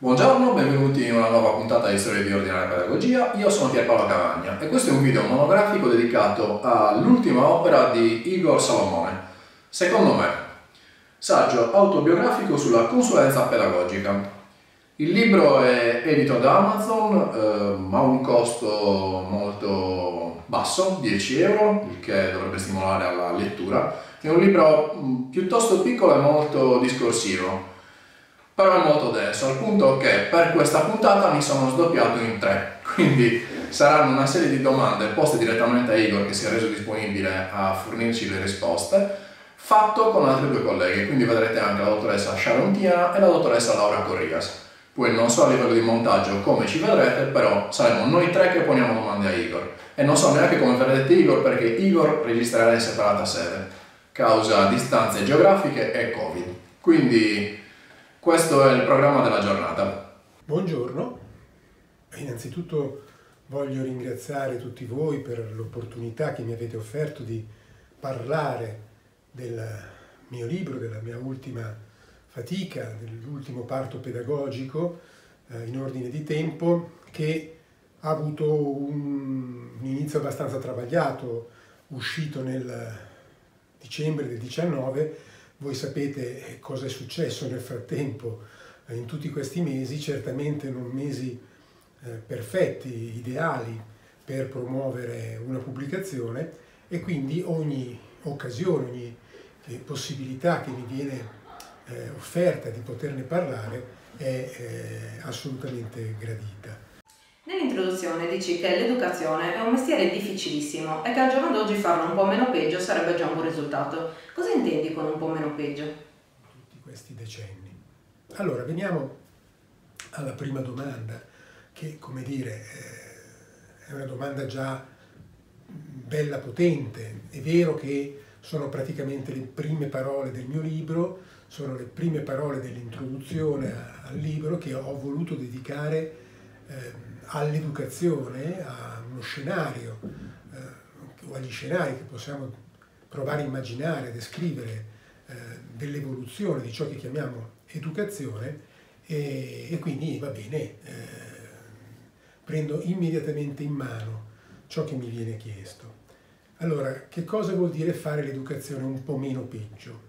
Buongiorno, benvenuti in una nuova puntata di Storia di Ordinaria Pedagogia. Io sono Pierpaolo Cavagna e questo è un video monografico dedicato all'ultima opera di Igor Salomone. Secondo me, saggio autobiografico sulla consulenza pedagogica. Il libro è edito da Amazon, eh, ha un costo molto basso, 10 euro, il che dovrebbe stimolare alla lettura. È un libro mm, piuttosto piccolo e molto discorsivo però è molto denso, al punto che per questa puntata mi sono sdoppiato in tre, quindi saranno una serie di domande poste direttamente a Igor che si è reso disponibile a fornirci le risposte, fatto con altre due colleghe, quindi vedrete anche la dottoressa Sharon Tiana e la dottoressa Laura Corrias. Poi non so a livello di montaggio come ci vedrete, però saremo noi tre che poniamo domande a Igor. E non so neanche come vedrete Igor perché Igor registrerà in separata sede, causa distanze geografiche e Covid. Quindi questo è il programma della giornata. Buongiorno, innanzitutto voglio ringraziare tutti voi per l'opportunità che mi avete offerto di parlare del mio libro, della mia ultima fatica, dell'ultimo parto pedagogico eh, in ordine di tempo che ha avuto un, un inizio abbastanza travagliato, uscito nel dicembre del 19 voi sapete eh, cosa è successo nel frattempo eh, in tutti questi mesi, certamente non mesi eh, perfetti, ideali per promuovere una pubblicazione e quindi ogni occasione, ogni possibilità che mi viene offerta di poterne parlare è assolutamente gradita. Nell'introduzione dici che l'educazione è un mestiere difficilissimo e che al giorno d'oggi farlo un po' meno peggio sarebbe già un buon risultato. Cosa intendi con un po' meno peggio? Tutti questi decenni. Allora, veniamo alla prima domanda, che come dire eh, è una domanda già bella potente. È vero che sono praticamente le prime parole del mio libro, sono le prime parole dell'introduzione al libro che ho voluto dedicare eh, all'educazione, a uno scenario eh, o agli scenari che possiamo provare a immaginare, a descrivere eh, dell'evoluzione di ciò che chiamiamo educazione e, e quindi va bene, eh, prendo immediatamente in mano ciò che mi viene chiesto. Allora, che cosa vuol dire fare l'educazione un po' meno peggio?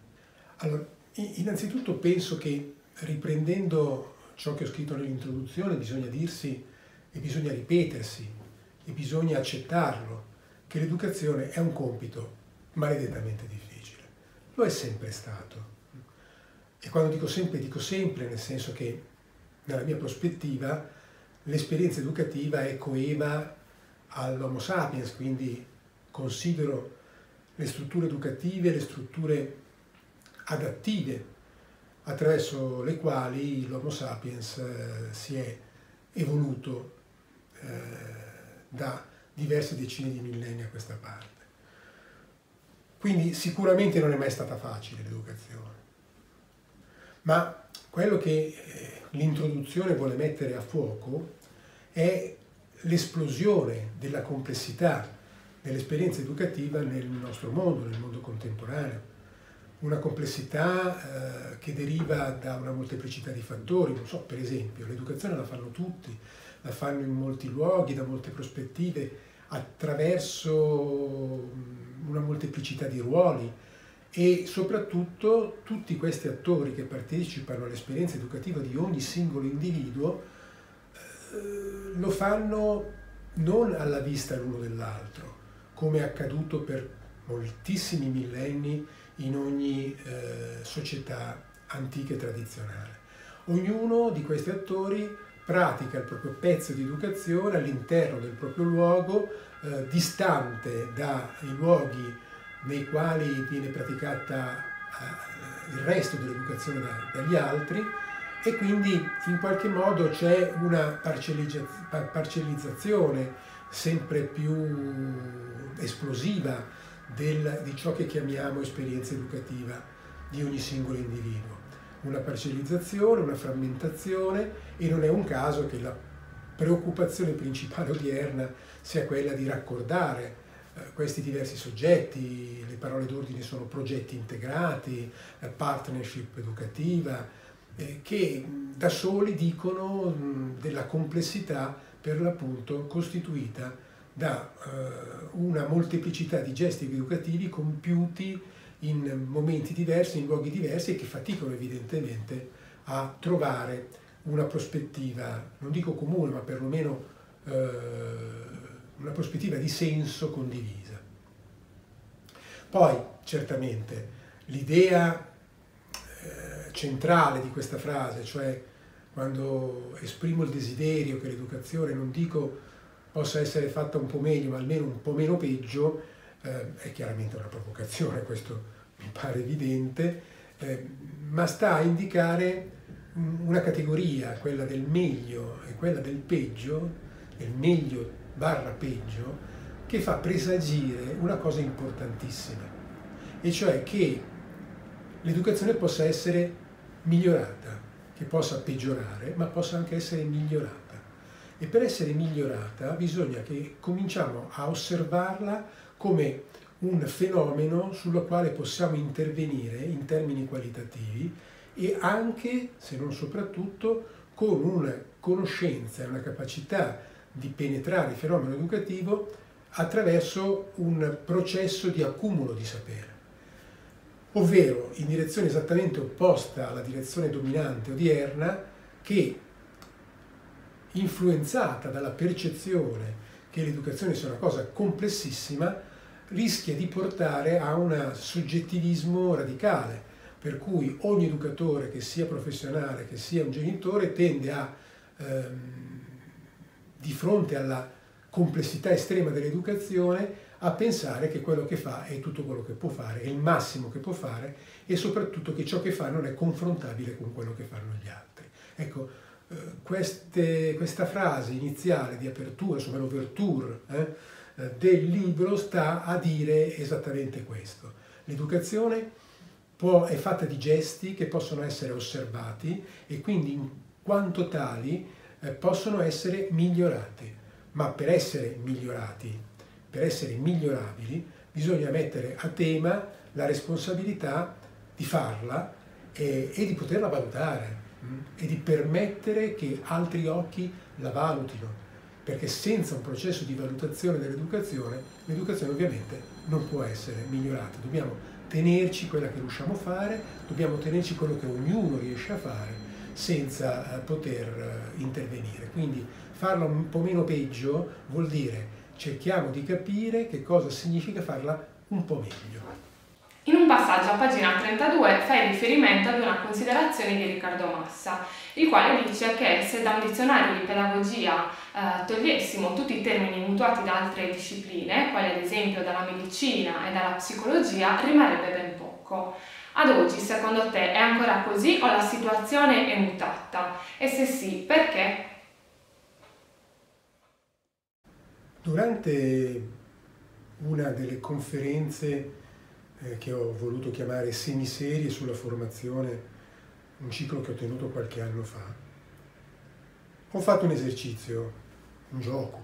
Allora, innanzitutto penso che riprendendo ciò che ho scritto nell'introduzione bisogna dirsi e bisogna ripetersi e bisogna accettarlo, che l'educazione è un compito maledettamente difficile. Lo è sempre stato. E quando dico sempre, dico sempre nel senso che nella mia prospettiva l'esperienza educativa è coeva all'Homo sapiens, quindi considero le strutture educative, le strutture adattive attraverso le quali l'Homo sapiens eh, si è evoluto eh, da diverse decine di millenni a questa parte. Quindi sicuramente non è mai stata facile l'educazione, ma quello che eh, l'introduzione vuole mettere a fuoco è l'esplosione della complessità dell'esperienza educativa nel nostro mondo, nel mondo contemporaneo. Una complessità eh, che deriva da una molteplicità di fattori, non so, per esempio, l'educazione la fanno tutti, la fanno in molti luoghi, da molte prospettive, attraverso una molteplicità di ruoli e soprattutto tutti questi attori che partecipano all'esperienza educativa di ogni singolo individuo eh, lo fanno non alla vista l'uno dell'altro, come è accaduto per moltissimi millenni in ogni eh, società antica e tradizionale. Ognuno di questi attori pratica il proprio pezzo di educazione all'interno del proprio luogo, eh, distante dai luoghi nei quali viene praticata eh, il resto dell'educazione da, dagli altri e quindi in qualche modo c'è una parcellizzazione sempre più esplosiva del, di ciò che chiamiamo esperienza educativa di ogni singolo individuo una parcellizzazione, una frammentazione e non è un caso che la preoccupazione principale odierna sia quella di raccordare eh, questi diversi soggetti, le parole d'ordine sono progetti integrati, eh, partnership educativa, eh, che da soli dicono della complessità per l'appunto costituita da una molteplicità di gesti educativi compiuti in momenti diversi, in luoghi diversi e che faticano evidentemente a trovare una prospettiva, non dico comune, ma perlomeno eh, una prospettiva di senso condivisa. Poi, certamente, l'idea eh, centrale di questa frase, cioè quando esprimo il desiderio che l'educazione, non dico possa essere fatta un po' meglio, ma almeno un po' meno peggio, eh, è chiaramente una provocazione, questo mi pare evidente, eh, ma sta a indicare una categoria, quella del meglio e quella del peggio, del meglio barra peggio, che fa presagire una cosa importantissima, e cioè che l'educazione possa essere migliorata, che possa peggiorare, ma possa anche essere migliorata. E per essere migliorata bisogna che cominciamo a osservarla come un fenomeno sul quale possiamo intervenire in termini qualitativi e anche, se non soprattutto, con una conoscenza e una capacità di penetrare il fenomeno educativo attraverso un processo di accumulo di sapere, ovvero in direzione esattamente opposta alla direzione dominante odierna che, influenzata dalla percezione che l'educazione sia una cosa complessissima, rischia di portare a un soggettivismo radicale, per cui ogni educatore, che sia professionale, che sia un genitore, tende a, ehm, di fronte alla complessità estrema dell'educazione, a pensare che quello che fa è tutto quello che può fare, è il massimo che può fare e soprattutto che ciò che fa non è confrontabile con quello che fanno gli altri. Ecco, eh, queste, questa frase iniziale di apertura, insomma l'ouverture eh, eh, del libro sta a dire esattamente questo. L'educazione è fatta di gesti che possono essere osservati e quindi in quanto tali eh, possono essere migliorati, ma per essere migliorati, per essere migliorabili, bisogna mettere a tema la responsabilità di farla e, e di poterla valutare? Mm, e di permettere che altri occhi la valutino, perché senza un processo di valutazione dell'educazione, l'educazione ovviamente non può essere migliorata. Dobbiamo tenerci quella che riusciamo a fare, dobbiamo tenerci quello che ognuno riesce a fare senza eh, poter eh, intervenire. Quindi farla un po' meno peggio vuol dire cerchiamo di capire che cosa significa farla un po' meglio. In un passaggio a pagina 32 fai riferimento ad una considerazione di Riccardo Massa, il quale dice che se da un dizionario di pedagogia eh, togliessimo tutti i termini mutuati da altre discipline, quali ad esempio dalla medicina e dalla psicologia, rimarrebbe ben poco. Ad oggi, secondo te, è ancora così o la situazione è mutata? E se sì, perché? Durante una delle conferenze eh, che ho voluto chiamare semiserie sulla formazione, un ciclo che ho tenuto qualche anno fa, ho fatto un esercizio, un gioco,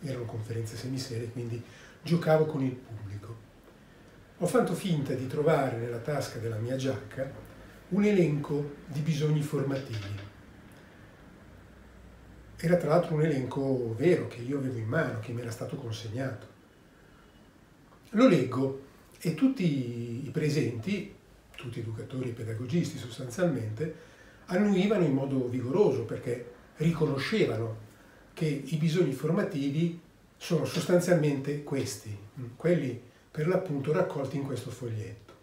erano conferenze semiserie, quindi giocavo con il pubblico. Ho fatto finta di trovare nella tasca della mia giacca un elenco di bisogni formativi. Era tra l'altro un elenco vero che io avevo in mano, che mi era stato consegnato. Lo leggo e tutti i presenti, tutti educatori e pedagogisti sostanzialmente, annuivano in modo vigoroso perché riconoscevano che i bisogni formativi sono sostanzialmente questi, quelli per l'appunto raccolti in questo foglietto.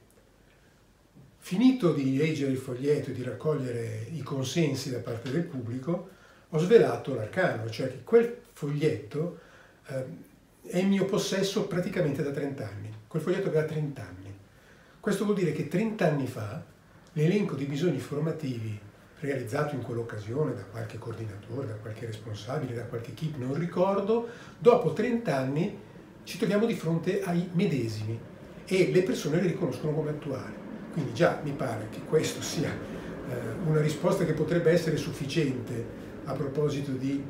Finito di leggere il foglietto e di raccogliere i consensi da parte del pubblico, ho svelato l'arcano, cioè che quel foglietto eh, è in mio possesso praticamente da 30 anni. Quel foglietto aveva 30 anni. Questo vuol dire che 30 anni fa l'elenco di bisogni formativi realizzato in quell'occasione da qualche coordinatore, da qualche responsabile, da qualche equip, non ricordo, dopo 30 anni ci troviamo di fronte ai medesimi e le persone li riconoscono come attuali. Quindi già mi pare che questo sia eh, una risposta che potrebbe essere sufficiente a proposito di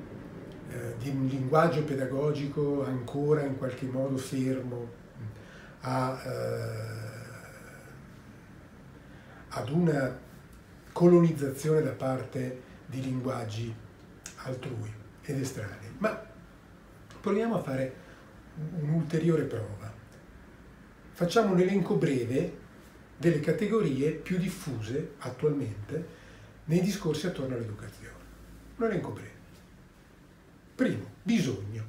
eh, di un linguaggio pedagogico ancora in qualche modo fermo a, eh, ad una colonizzazione da parte di linguaggi altrui ed estranei. Ma proviamo a fare un'ulteriore prova. Facciamo un elenco breve delle categorie più diffuse attualmente nei discorsi attorno all'educazione. Un elenco breve. Primo, bisogno.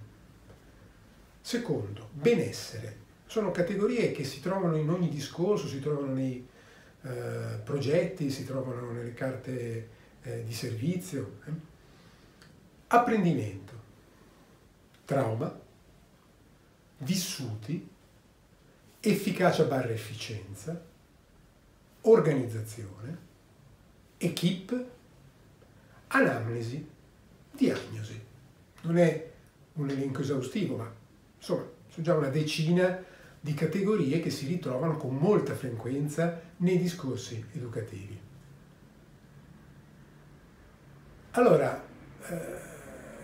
Secondo, benessere. Sono categorie che si trovano in ogni discorso, si trovano nei eh, progetti, si trovano nelle carte eh, di servizio. Eh. Apprendimento, trauma, vissuti, efficacia barra efficienza, organizzazione, equip, anamnesi, diagnosi. Non è un elenco esaustivo, ma insomma sono già una decina di categorie che si ritrovano con molta frequenza nei discorsi educativi. Allora, eh,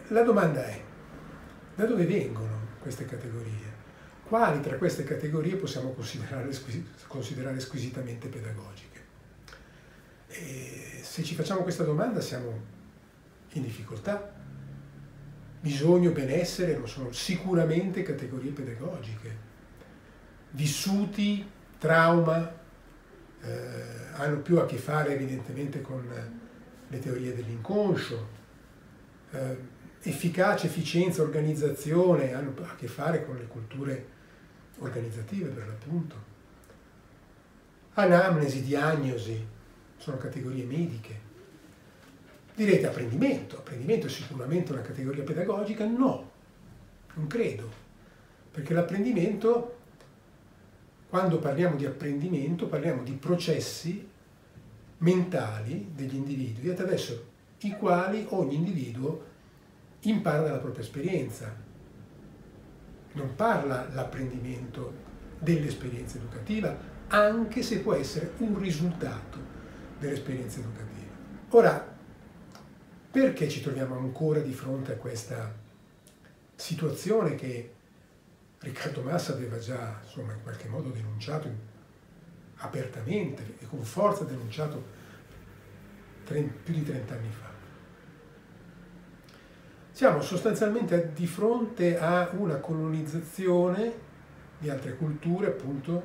la domanda è, da dove vengono queste categorie? Quali tra queste categorie possiamo considerare, considerare squisitamente pedagogiche? E se ci facciamo questa domanda siamo in difficoltà. Bisogno, benessere non sono sicuramente categorie pedagogiche. Vissuti, trauma, eh, hanno più a che fare evidentemente con le teorie dell'inconscio. Eh, efficacia, efficienza, organizzazione hanno a che fare con le culture organizzative per l'appunto. Anamnesi, diagnosi, sono categorie mediche. Direte apprendimento, apprendimento è sicuramente una categoria pedagogica? No, non credo, perché l'apprendimento, quando parliamo di apprendimento, parliamo di processi mentali degli individui attraverso i quali ogni individuo impara dalla propria esperienza. Non parla l'apprendimento dell'esperienza educativa, anche se può essere un risultato dell'esperienza educativa. Ora, perché ci troviamo ancora di fronte a questa situazione che Riccardo Massa aveva già insomma, in qualche modo denunciato apertamente e con forza denunciato più di 30 anni fa? Siamo sostanzialmente di fronte a una colonizzazione di altre culture, appunto,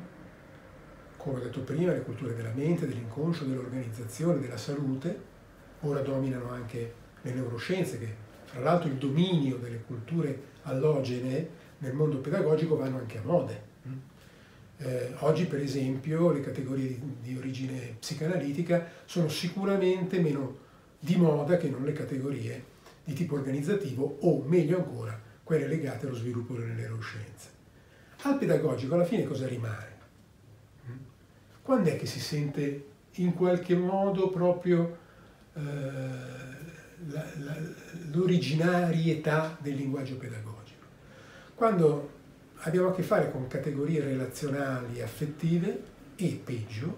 come ho detto prima, le culture della mente, dell'inconscio, dell'organizzazione, della salute. Ora dominano anche le neuroscienze, che fra l'altro il dominio delle culture allogene nel mondo pedagogico vanno anche a mode. Eh, oggi, per esempio, le categorie di, di origine psicanalitica sono sicuramente meno di moda che non le categorie di tipo organizzativo o, meglio ancora, quelle legate allo sviluppo delle neuroscienze. Al pedagogico alla fine cosa rimane? Mm? Quando è che si sente in qualche modo proprio eh, l'originarietà del linguaggio pedagogico? Quando abbiamo a che fare con categorie relazionali affettive e peggio,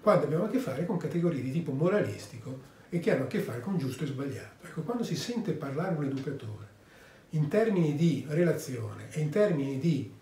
quando abbiamo a che fare con categorie di tipo moralistico e che hanno a che fare con giusto e sbagliato. Ecco, quando si sente parlare un educatore in termini di relazione e in termini di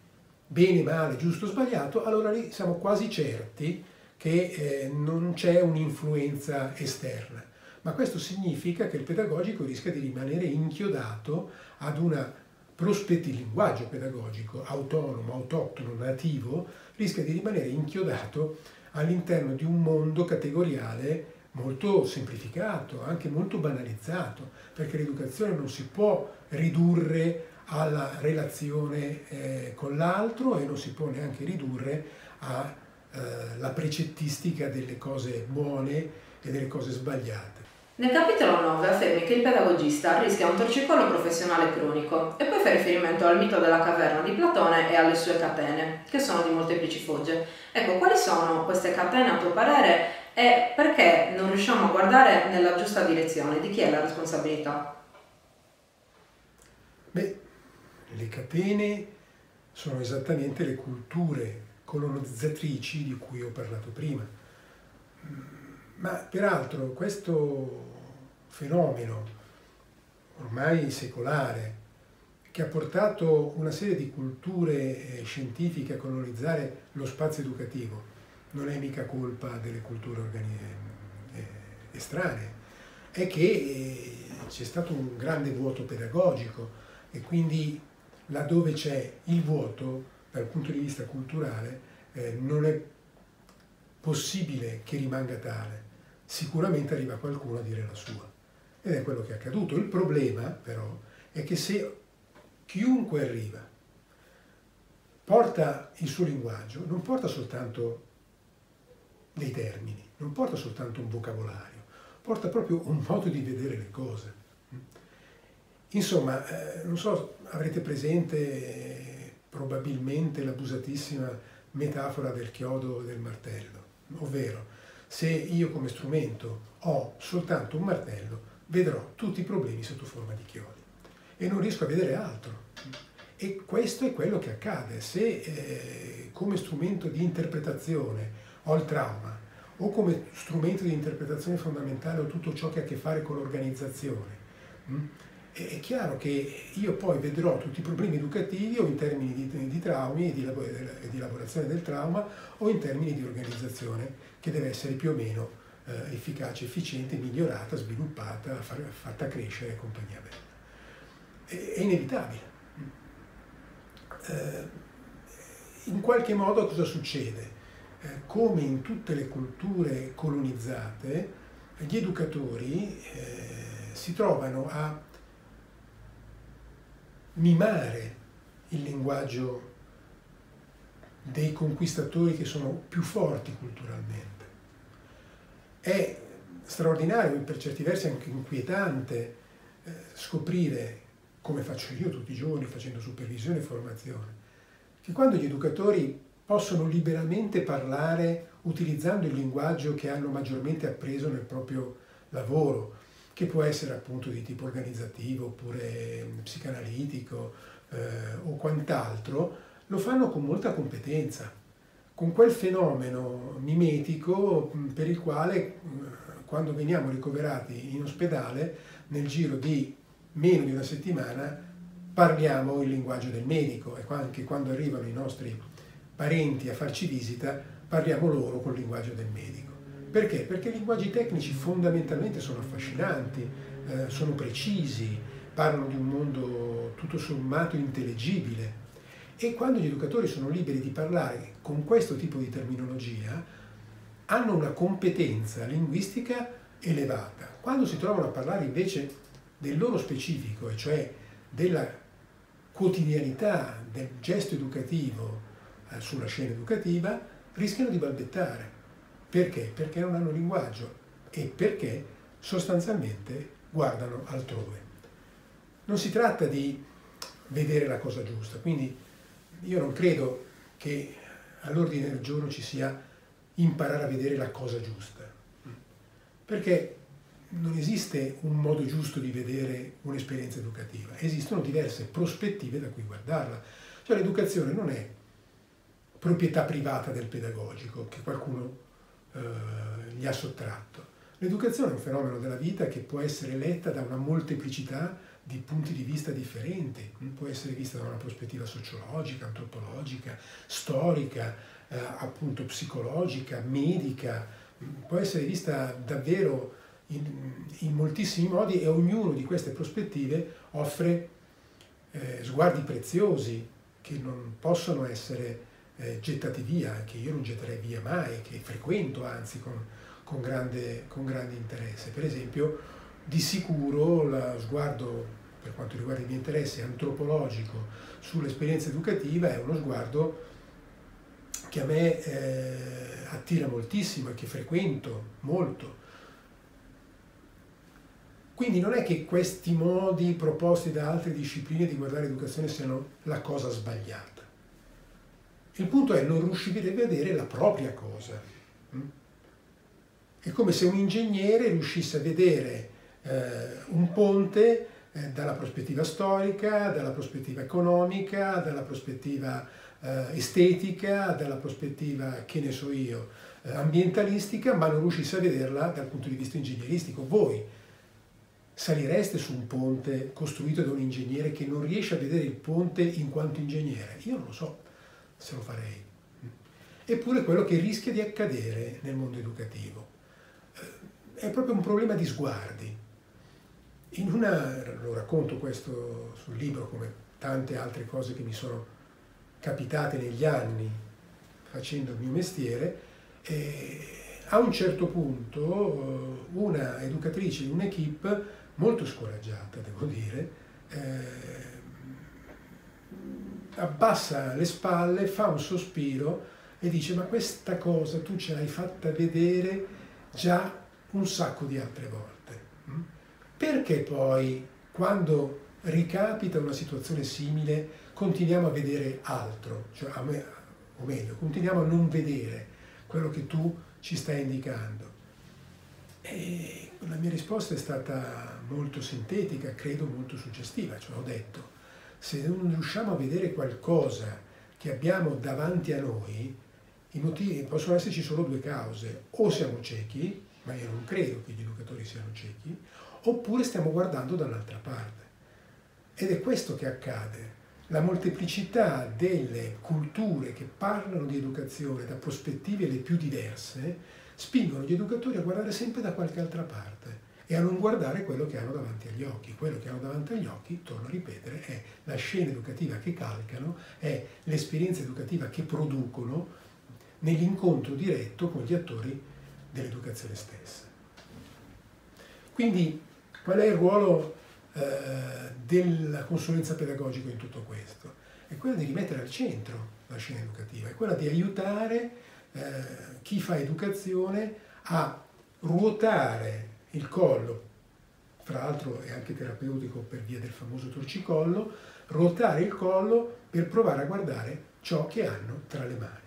bene, male, giusto, sbagliato, allora lì siamo quasi certi che eh, non c'è un'influenza esterna. Ma questo significa che il pedagogico rischia di rimanere inchiodato ad una prospettiva, il linguaggio pedagogico autonomo, autoctono, nativo, rischia di rimanere inchiodato all'interno di un mondo categoriale molto semplificato, anche molto banalizzato, perché l'educazione non si può ridurre alla relazione eh, con l'altro e non si può neanche ridurre alla eh, precettistica delle cose buone e delle cose sbagliate. Nel capitolo 9 affermi che il pedagogista rischia un torcicollo professionale cronico e poi fa riferimento al mito della caverna di Platone e alle sue catene, che sono di molteplici fogge. Ecco, quali sono queste catene a tuo parere e perché non riusciamo a guardare nella giusta direzione? Di chi è la responsabilità? Beh, le catene sono esattamente le culture colonizzatrici di cui ho parlato prima. Ma peraltro questo fenomeno ormai secolare che ha portato una serie di culture eh, scientifiche a colonizzare lo spazio educativo non è mica colpa delle culture organi- eh, estranee, è che eh, c'è stato un grande vuoto pedagogico e quindi laddove c'è il vuoto dal punto di vista culturale eh, non è possibile che rimanga tale. Sicuramente arriva qualcuno a dire la sua. Ed è quello che è accaduto. Il problema però è che se chiunque arriva porta il suo linguaggio, non porta soltanto dei termini, non porta soltanto un vocabolario, porta proprio un modo di vedere le cose. Insomma, eh, non so, avrete presente eh, probabilmente l'abusatissima metafora del chiodo e del martello, ovvero se io come strumento ho soltanto un martello, vedrò tutti i problemi sotto forma di chiodi e non riesco a vedere altro. E questo è quello che accade. Se eh, come strumento di interpretazione ho il trauma o come strumento di interpretazione fondamentale ho tutto ciò che ha a che fare con l'organizzazione, mh, hm, è chiaro che io poi vedrò tutti i problemi educativi o in termini di, di traumi e di, di, elaborazione del trauma o in termini di organizzazione che deve essere più o meno eh, efficace, efficiente, migliorata, sviluppata, fatta crescere e compagnia bella. È, è inevitabile. Eh, in qualche modo cosa succede? Eh, come in tutte le culture colonizzate, gli educatori eh, si trovano a mimare il linguaggio dei conquistatori che sono più forti culturalmente. È straordinario, per certi versi anche inquietante, eh, scoprire, come faccio io tutti i giorni facendo supervisione e formazione, che quando gli educatori possono liberamente parlare utilizzando il linguaggio che hanno maggiormente appreso nel proprio lavoro, che può essere appunto di tipo organizzativo oppure psicanalitico eh, o quant'altro, lo fanno con molta competenza, con quel fenomeno mimetico per il quale quando veniamo ricoverati in ospedale nel giro di meno di una settimana parliamo il linguaggio del medico e anche quando arrivano i nostri parenti a farci visita parliamo loro col linguaggio del medico. Perché? Perché i linguaggi tecnici fondamentalmente sono affascinanti, eh, sono precisi, parlano di un mondo tutto sommato intellegibile e quando gli educatori sono liberi di parlare con questo tipo di terminologia hanno una competenza linguistica elevata. Quando si trovano a parlare invece del loro specifico, e cioè della quotidianità del gesto educativo eh, sulla scena educativa, rischiano di balbettare perché? Perché non hanno linguaggio e perché sostanzialmente guardano altrove. Non si tratta di vedere la cosa giusta, quindi io non credo che all'ordine del giorno ci sia imparare a vedere la cosa giusta, perché non esiste un modo giusto di vedere un'esperienza educativa, esistono diverse prospettive da cui guardarla. Cioè l'educazione non è proprietà privata del pedagogico, che qualcuno eh, gli ha sottratto. L'educazione è un fenomeno della vita che può essere letta da una molteplicità di punti di vista differenti, può essere vista da una prospettiva sociologica, antropologica, storica, eh, appunto psicologica, medica, può essere vista davvero in, in, moltissimi modi e ognuna di queste prospettive offre eh, sguardi preziosi che non possono essere eh, gettati via, che io non getterei via mai, che frequento anzi con, con, grande, con grande interesse. Per esempio, di sicuro lo sguardo per quanto riguarda i miei interessi antropologico sull'esperienza educativa è uno sguardo che a me eh, attira moltissimo e che frequento molto. Quindi non è che questi modi proposti da altre discipline di guardare l'educazione siano la cosa sbagliata. Il punto è non riuscire a vedere la propria cosa. Mm? È come se un ingegnere riuscisse a vedere eh, un ponte eh, dalla prospettiva storica, dalla prospettiva economica, dalla prospettiva eh, estetica, dalla prospettiva, che ne so io, eh, ambientalistica, ma non riuscisse a vederla dal punto di vista ingegneristico. Voi salireste su un ponte costruito da un ingegnere che non riesce a vedere il ponte in quanto ingegnere? Io non lo so se lo farei. Eppure quello che rischia di accadere nel mondo educativo. Eh, è proprio un problema di sguardi. In una, lo racconto questo sul libro come tante altre cose che mi sono capitate negli anni facendo il mio mestiere, eh, a un certo punto una educatrice di un'equipe molto scoraggiata, devo dire, eh, abbassa le spalle, fa un sospiro e dice ma questa cosa tu ce l'hai fatta vedere già un sacco di altre volte. Perché poi quando ricapita una situazione simile continuiamo a vedere altro, cioè a me, o meglio, continuiamo a non vedere quello che tu ci stai indicando? E la mia risposta è stata molto sintetica, credo molto suggestiva, cioè ho detto, se non riusciamo a vedere qualcosa che abbiamo davanti a noi, motivi possono esserci solo due cause, o siamo ciechi, ma io non credo che gli educatori siano ciechi, oppure stiamo guardando dall'altra parte. Ed è questo che accade. La molteplicità delle culture che parlano di educazione da prospettive le più diverse spingono gli educatori a guardare sempre da qualche altra parte e a non guardare quello che hanno davanti agli occhi. Quello che hanno davanti agli occhi, torno a ripetere, è la scena educativa che calcano, è l'esperienza educativa che producono nell'incontro diretto con gli attori dell'educazione stessa. Quindi qual è il ruolo eh, della consulenza pedagogica in tutto questo? È quello di rimettere al centro la scena educativa, è quella di aiutare eh, chi fa educazione a ruotare il collo, fra l'altro è anche terapeutico per via del famoso torcicollo, ruotare il collo per provare a guardare ciò che hanno tra le mani.